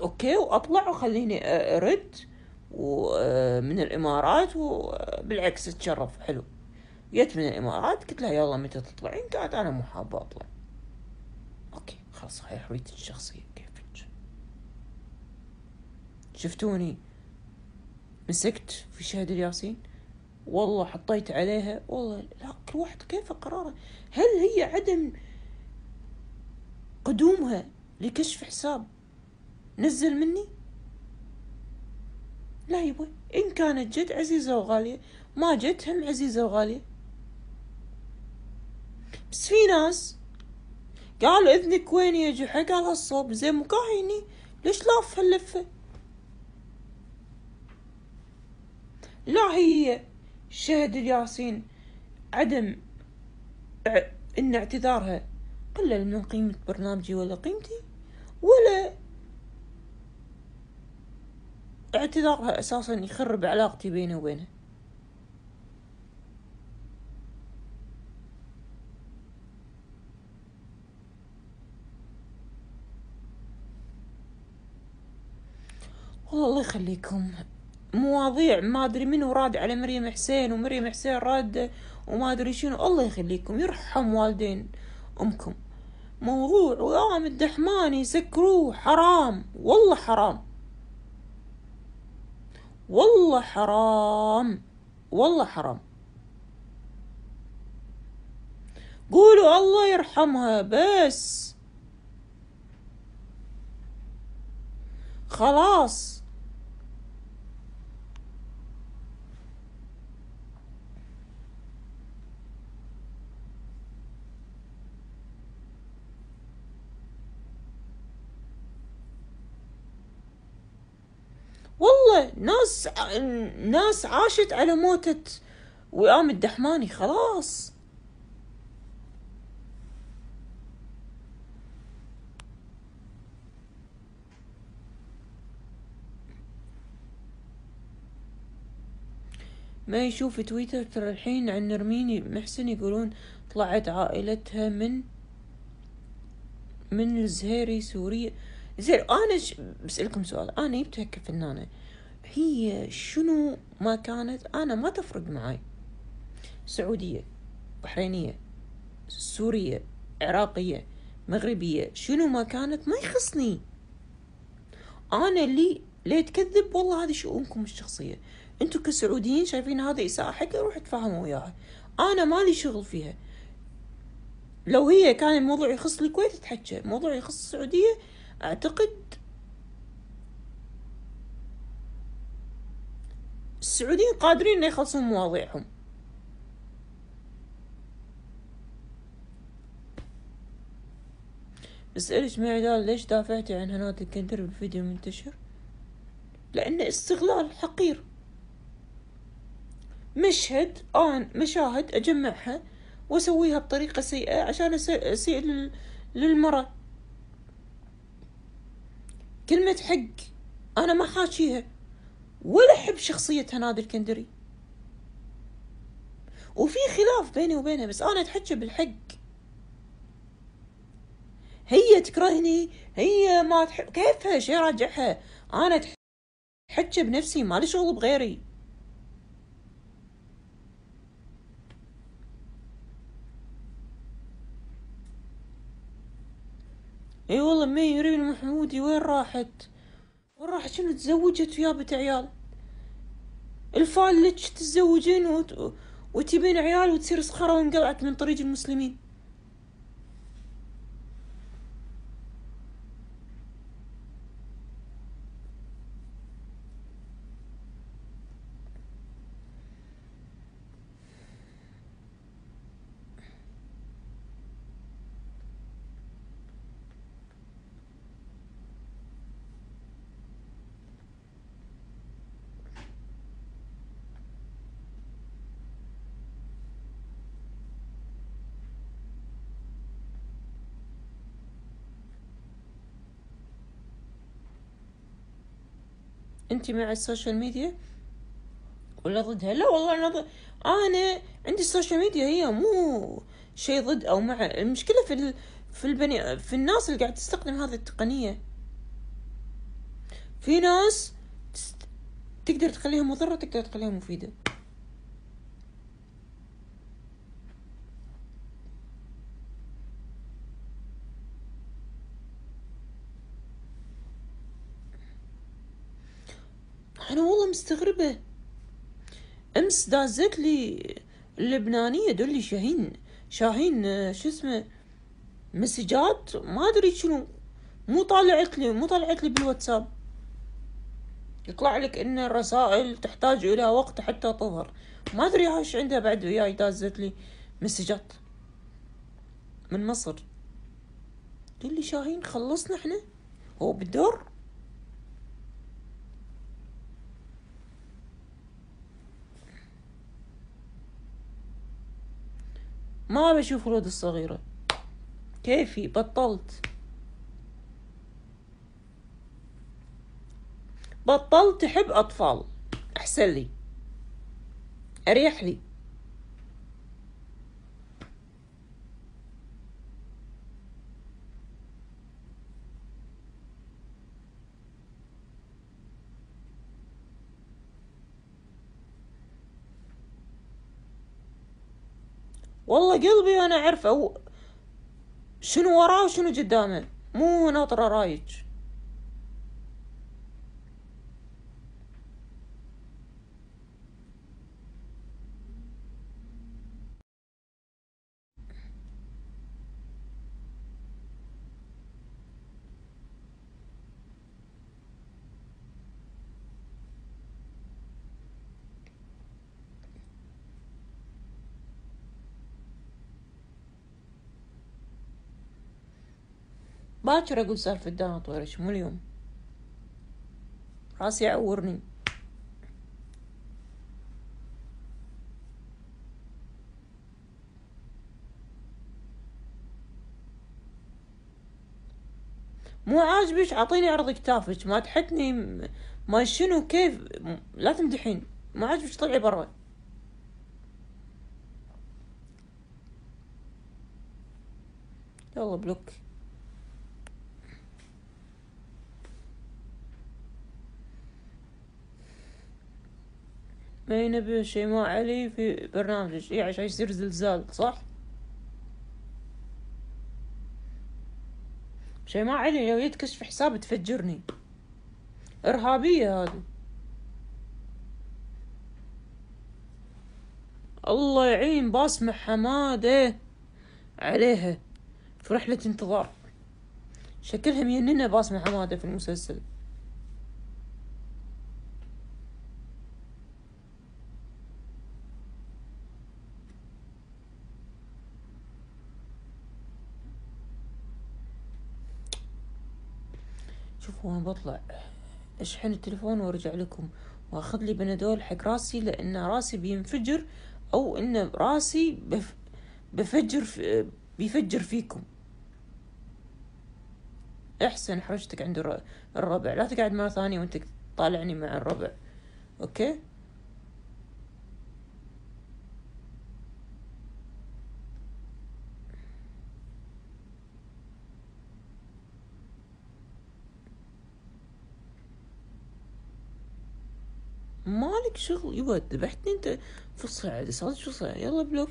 okay وأطلع وخليني أرد ومن الإمارات وبالعكس تشرف حلو. جيت من الإمارات قلت لها يلا متى تطلعين؟ قالت أنا مو حابة أطلع. okay خلاص هاي حريتي الشخصية. كيفك؟ شفتوني؟ مسكت في شهد الياسين؟ والله حطيت عليها. والله لا كل واحد كيف قراره؟ هل هي عدم قدومها لكشف حساب؟ نزل مني؟ لا يبا إن كانت جد عزيزة وغالية ما جت هم عزيزة وغالية. بس في ناس قالوا إذنك وين يا جحا؟ قال هالصوب زين مكاهيني ليش لاف هاللفة لا هي. شهد الياسين عدم إن اعتذارها. قلل من قيمة برنامجي ولا قيمتي ولا اعتذارها أساسا يخرب علاقتي بيني وبينها والله الله يخليكم. مواضيع ما أدري منو راد على مريم حسين ومريم حسين راد وما أدري شنو. الله يخليكم. يرحم والدين أمكم. موضوع ويام الدحماني سكروه حرام. والله حرام. والله حرام والله حرام. قولوا الله يرحمها بس. خلاص. ناس ناس عاشت على موتة وئام الدحماني خلاص ما يشوف تويتر ترى الحين عن نرميني محسن يقولون طلعت عائلتها من من الزهيري سوريا زين أنا. بسألكم سؤال أنا جبتها كفنانة هي شنو ما كانت أنا ما تفرق معاي. سعودية بحرينية سورية عراقية مغربية شنو ما كانت ما يخصني. أنا اللي ليه تكذب والله هذه شؤونكم الشخصية. أنتم كسعوديين شايفين هذا إساءة حق روح تفاهموا وياها. أنا مالي شغل فيها. لو هي كان الموضوع يخص الكويت تحكى موضوع يخص السعودية أعتقد السعوديين قادرين يخلصون مواضيعهم. بسألك معدال ليش دافعتي عن هنات الكندر بالفيديو المنتشر؟ لأنه استغلال حقير. مشهد آن مشاهد أجمعها وأسويها بطريقة سيئة عشان أسيء للمرأة. كلمة حق أنا ما حاشيها ولا أحب شخصية هنادي الكندري وفي خلاف بيني وبينها بس أنا أتحكى بالحق. هي تكرهني هي ما تحب كيفها؟ شي راجعها؟ أنا أتحكى بنفسي مالي شغل بغيري. إي والله مي ريم المحمودي وين راحت؟ وين راحت شنو تزوجت ويابت عيال؟ الفالج تتزوجين وت... وتبين عيال وتصير صخرة وانقلعت من طريق المسلمين. انت مع ال social media؟ ولا ضدها؟ لا والله أنا ضد... أنا عندي ال social media هي مو شيء ضد أو مع المشكلة في ال... في البني في الناس اللي قاعد تستخدم هذه التقنية. في ناس تقدر تخليها مضرة تقدر تخليها مفيدة. أنا والله مستغربة. أمس دازت لي اللبنانية دول شاهين شاهين شو اسمه مسجات ما أدري شنو. مو طالعت لي مو طالعت لي بالواتساب. يطلع لك إن الرسائل تحتاج إلى وقت حتى تظهر. ما أدري إيش عندها بعد وياي دازت لي مسجات. من مصر. تقول لي شاهين خلصنا إحنا. هو بالدور؟ ما بشوف ولد الصغيرة كيفي؟ بطلت. بطلت أحب أطفال. أحسن لي. أريح لي. والله قلبي أنا أعرفه شنو وراه وشنو قدامه. مو ناطرة رايج. باكر أقول سالفة دانا طويرش مو اليوم. راسي يعورني. مو عاجبك؟ أعطيني عرض كتافك. ما تحتني ما شنو كيف؟ لا تمدحين. ما عاجبك؟ طلعي برا. يلا بلوك. ما ينبه شيماء علي في برنامجك إيه عشان يصير زلزال صح؟ شيماء علي لو يتكشف حساب تفجرني. إرهابية هذه. الله يعين باسمة حمادة عليها في رحلة انتظار. شكلها ميننة باسمة حمادة في المسلسل. شوفوا أنا بطلع. اشحن التليفون وارجع لكم. واخذ لي بنادول حق راسي لأن راسي بينفجر أو إن راسي بف بفجر في بيفجر فيكم. احسن حرجتك عند الربع. لا تقعد مرة ثانية وانت طالعني مع الربع. أوكي؟ مالك شغل يبا ذبحتني أنت؟ فصل عادي صار شو صار يلا بلوك.